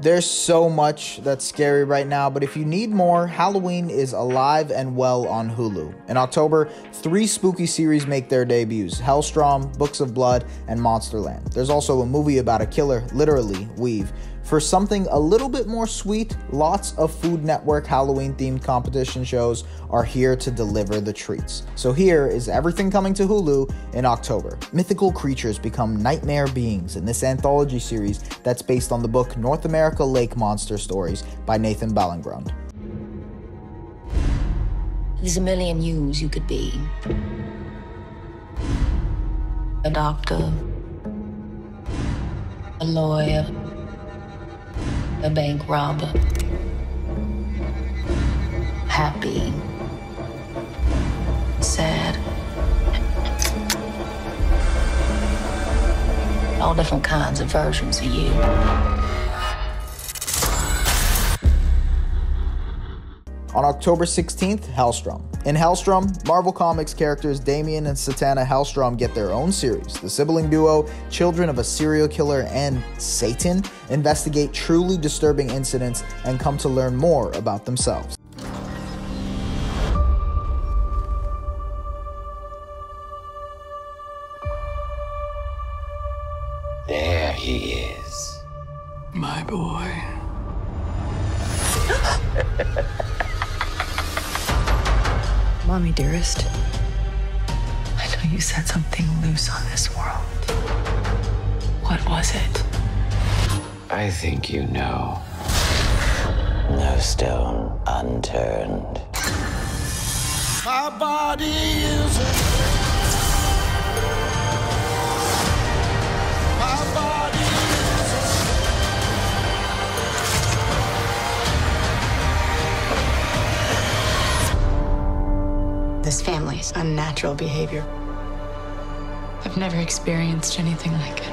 There's so much that's scary right now, but if you need more, Halloween is alive and well on Hulu. In October, three spooky series make their debuts Helstrom, Books of Blood, and Monsterland. There's also a movie about a killer, literally, Weave. For something a little bit more sweet, lots of Food Network Halloween themed competition shows are here to deliver the treats. So here is everything coming to Hulu in October. Mythical creatures become nightmare beings in this anthology series that's based on the book North America Lake Monster Stories by Nathan Ballingrud. There's a million yous you could be. A doctor, a lawyer, a bank robber, happy, sad. All different kinds of versions of you. On October 16th, Helstrom. In Helstrom, Marvel Comics characters Damian and Satana Helstrom get their own series. The sibling duo, children of a serial killer and Satan, investigate truly disturbing incidents and come to learn more about themselves. There he is. My boy. Mommy, dearest. I know you set something loose on this world. What was it? I think you know. No stone unturned. My body is This family's unnatural behavior. I've never experienced anything like it.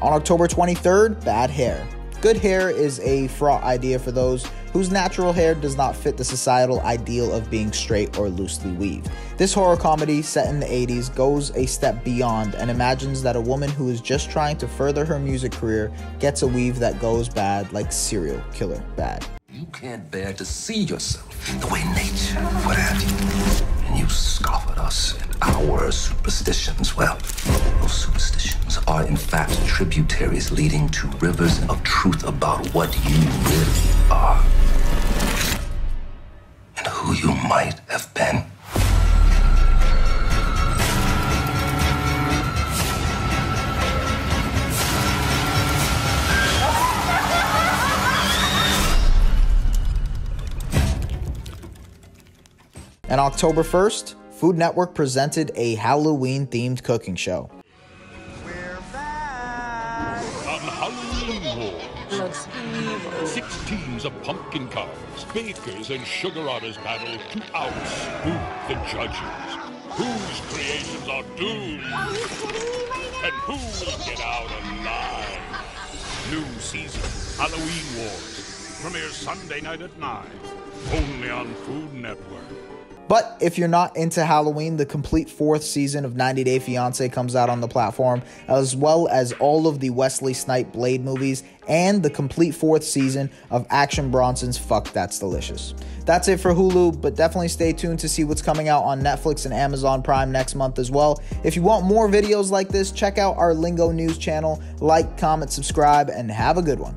On October 23rd, Bad Hair. Good hair is a fraught idea for those whose natural hair does not fit the societal ideal of being straight or loosely weaved. This horror comedy, set in the 80s, goes a step beyond and imagines that a woman who is just trying to further her music career gets a weave that goes bad like serial killer bad. You can't bear to see yourself the way nature would have you. And you scoff at us and our superstitions. Well, those superstitions are in fact tributaries leading to rivers of truth about what you really are. And who you might have been. And October 1st, Food Network presented a Halloween themed cooking show. Six teams of pumpkin carvers, bakers, and sugar runners battle to outspook the judges. Whose creations are doomed? And who will get out alive? New season, Halloween Wars, premieres Sunday night at 9, only on Food Network. But if you're not into Halloween, the complete fourth season of 90 Day Fiancé comes out on the platform, as well as all of the Wesley Snipe Blade movies and the complete fourth season of Action Bronson's Fuck That's Delicious. That's it for Hulu, but definitely stay tuned to see what's coming out on Netflix and Amazon Prime next month as well. If you want more videos like this, check out our Lingo News channel. Like, comment, subscribe, and have a good one.